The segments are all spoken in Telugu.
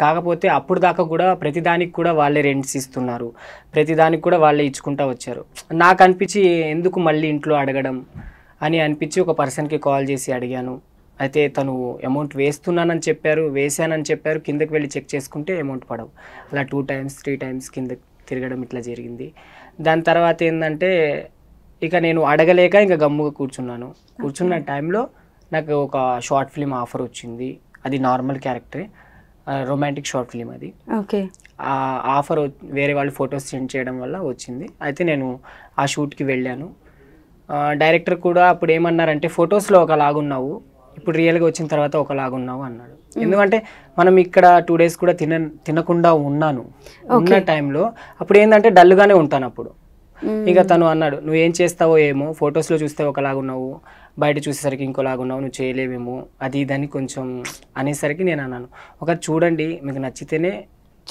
కాకపోతే అప్పుడు దాకా కూడా ప్రతిదానికి కూడా వాళ్ళే రెంట్స్ ఇస్తున్నారు. ప్రతిదానికి కూడా వాళ్ళే ఇచ్చుకుంటా వచ్చారు. నాకు అనిపించి ఎందుకు మళ్ళీ ఇంట్లో అడగడం అని అనిపించి ఒక పర్సన్కి కాల్ చేసి అడిగాను. అయితే తను అమౌంట్ వేస్తున్నానని చెప్పారు వేసానని చెప్పారు. కిందకి వెళ్ళి చెక్ చేసుకుంటే అమౌంట్ పడవు. అలా టూ టైమ్స్ త్రీ టైమ్స్ కింద తిరగడం ఇట్లా జరిగింది. దాని తర్వాత ఏంటంటే ఇక నేను అడగలేక ఇంకా గమ్ముగా కూర్చున్నాను. కూర్చున్న టైంలో నాకు ఒక షార్ట్ ఫిలిం ఆఫర్ వచ్చింది. అది నార్మల్ క్యారెక్టరే. రొమాంటిక్ షార్ట్ ఫిలిం అది. ఓకే ఆ ఆఫర్ వేరే వాళ్ళు ఫొటోస్ సెండ్ చేయడం వల్ల వచ్చింది. అయితే నేను ఆ షూట్కి వెళ్ళాను. డైరెక్టర్ కూడా అప్పుడు ఏమన్నారంటే ఫొటోస్లో ఒకలాగున్నావు ఇప్పుడు రియల్గా వచ్చిన తర్వాత ఒకలాగున్నావు అన్నాడు. ఎందుకంటే మనం ఇక్కడ టూ డేస్ కూడా తిన తినకుండా ఉన్నాను. ఉన్న టైంలో అప్పుడు ఏంటంటే డల్గానే ఉంటాను అప్పుడు. ఇక తను అన్నాడు నువ్వు ఏం చేస్తావో ఏమో ఫొటోస్లో చూస్తే ఒకలాగున్నావు బయట చూసేసరికి ఇంకోలాగున్నావు నువ్వు చేయలేవేమో అది ఇదని కొంచెం అనేసరికి నేను అన్నాను. ఒక చూడండి మీకు నచ్చితేనే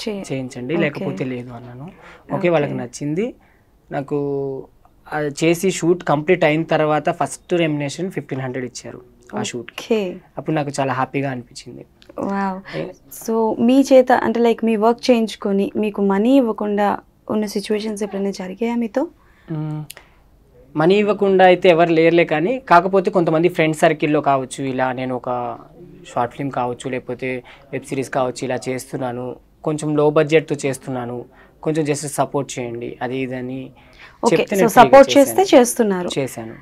చేయించండి లేకపోతే లేదు అన్నాను. ఓకే వాళ్ళకి నచ్చింది. నాకు అది చేసి షూట్ కంప్లీట్ అయిన తర్వాత ఫస్ట్ రెమినేషన్ ఫిఫ్టీన్ హండ్రెడ్ ఇచ్చారు ఆ షూట్కి. అప్పుడు నాకు చాలా హ్యాపీగా అనిపించింది. సో మీ చేత అంటే లైక్ మీ వర్క్ చేయించుకొని మీకు మనీ ఇవ్వకుండా ఉన్న సిచ్యువేషన్స్ ఎప్పుడైనా జరిగాయా మీతో? మనీ ఇవ్వకుండా అయితే ఎవరు లేరులే కానీ కాకపోతే కొంతమంది ఫ్రెండ్ సర్కిల్లో కావచ్చు ఇలా నేను ఒక షార్ట్ ఫిల్మ్ కావచ్చు లేకపోతే వెబ్ సిరీస్ కావచ్చు ఇలా చేస్తున్నాను. కొంచెం లో బడ్జెట్తో చేస్తున్నాను. కొంచెం జస్ట్ సపోర్ట్ చేయండి. అది ఇదని సపోర్ట్ చేస్తే. చేస్తున్నారు. చేశాను.